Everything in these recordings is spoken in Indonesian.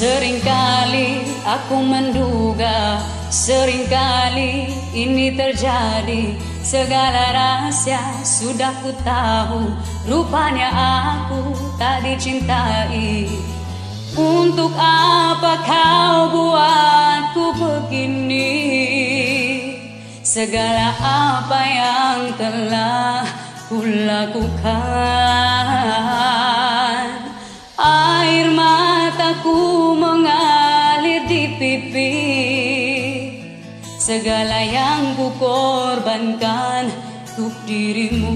Seringkali aku menduga Seringkali ini terjadi. Segala rahasia sudah ku tahu Rupanya aku tak dicintai. Untuk apa kau buatku begini? Segala apa yang telah ku mataku mengalir di pipi. Segala yang ku korbankan untuk dirimu.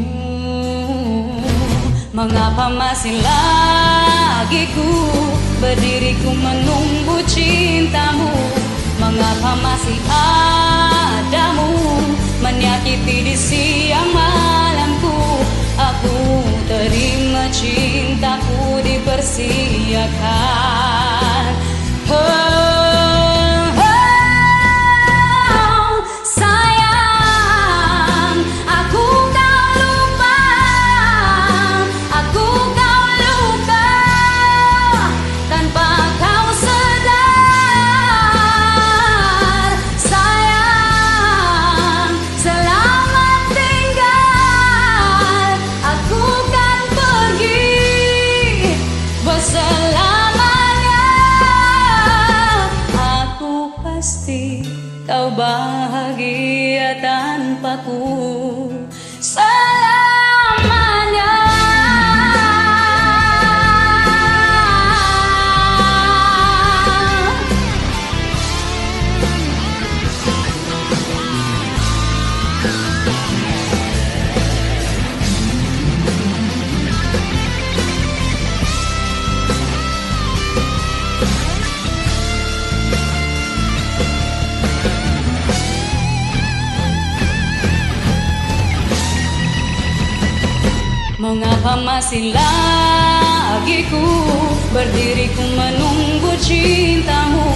Mengapa masih lagi ku berdiri ku menunggu cintamu? Mengapa masih adamu menyakiti di siang malamku? Aku terima cintaku dipersiakan oh, tanpaku Mengapa masih lagi ku berdiri ku menunggu cintamu?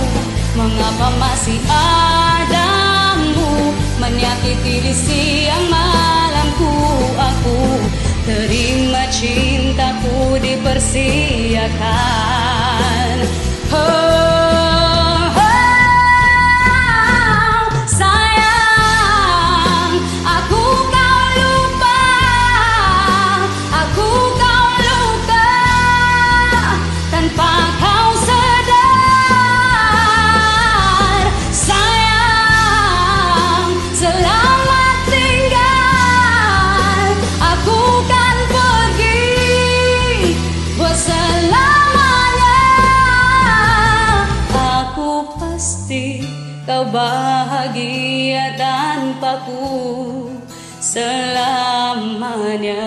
Mengapa masih adamu menyakiti di siang malamku? Aku terima cintaku dipersiakan. Oh, kau bahagia tanpaku selamanya